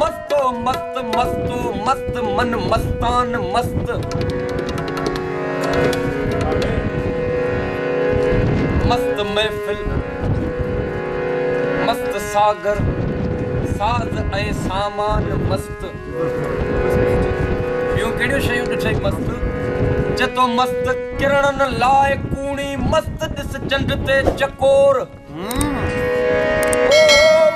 مستو مست مستو مست من مستان مست مست محفل مست ساگر ساز اے سامان مست یوں کیڑی شے تو چھے مست جتو مست کرنن لائے کونی مست دس چند تے چکور ہم hmm. oh, oh.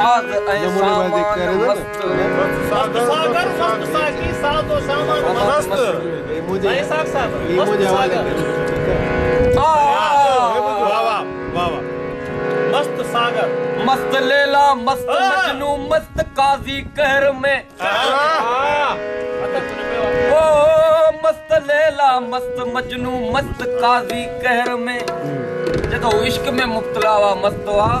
مست۔ ساگر مست۔ لیلا مست مجنو مست قاضی قہر میں۔ مست لیلا مست مجنو مست قاضی قہر میں۔ جدو عشق میں مبتلا ہوا مست ہوا۔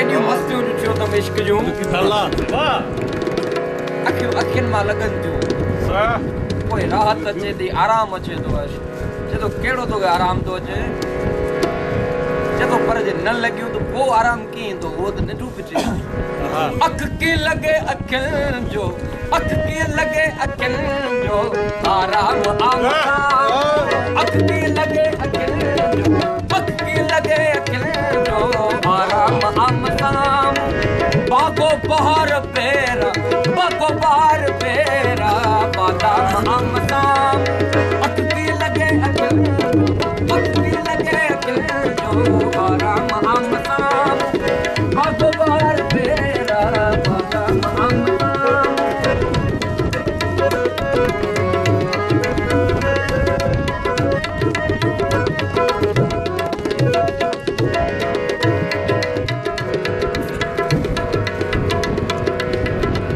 એડિયું મસ્તી ઉડ્યું છો તમે ઇશ્ક જો અલ્લાહ વાહ આખી આખીન માં લગન જો સાહ ڪوئي راحت اچي ٿي آرام اچي ٿو اچي ٿو ڪهڙو ٿو آرام ٿو اچي چئي ٿو پر جي نه لڳيون ته پوءِ آرام ڪيئن ايندو اهو ته ننڊ پچي اک ڪيئن لڳي اکين جو اک ڪيئن لڳي اکين جو آرام آرام اک ڪيئن لڳي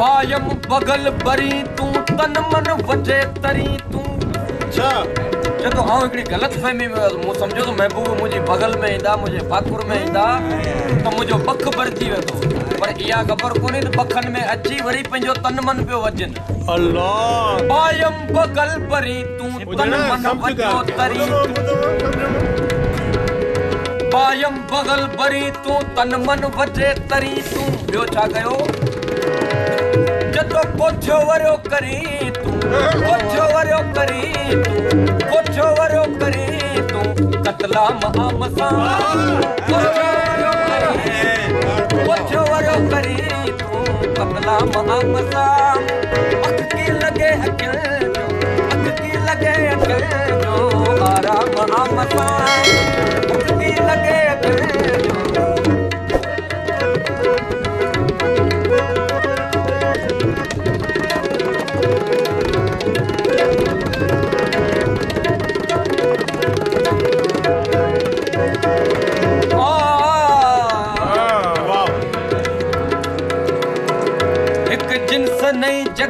وایم بغل بری تو تن من وجے تری تو چا جدو ہاں ایکڑی غلط فہمی میں مو سمجھو تو محبوب مجھے بغل میں ایندا مجھے فاکر میں ایندا تو مجھے بک بر تھی ویندو پر ایا خبر کونی تو بکھن میں اچھی وری پنجو تن من پیو وجن اللہ وایم بغل بری تو تن من وجو تری وایم بغل بری تو تن من وجے تری تو بیو چا کہو تو کوچھو ورو کری توں کوچھو ورو کری توں کوچھو ورو کری توں قتلا مہا مسان کوچھو ورو کری کوچھو ورو کری توں قتلا مہا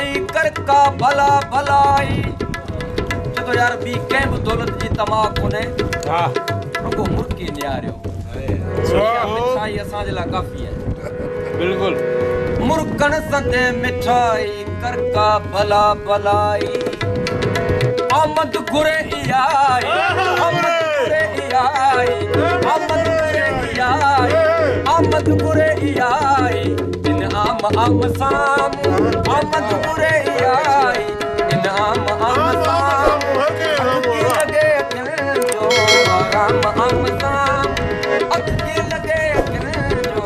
بھلائی کر کا بھلا بھلائی۔ چلو یار بھی کہیں بھی دولت جی تما کونے ہاں۔ رکو مرکی نیاریو مٹھائی اساں جلا کافی ہے۔ بلکل مرکن سندے مٹھائی کر کا بھلا بھلائی۔ آمد گھرے ہی آئی۔ آمد گھرے ہی آئی۔ آمد ام سام ام لگے آرام ام سام اکھے لگے دل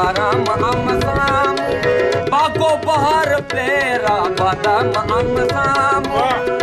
آرام ام سام باغو بہار پیرا بادام ام سام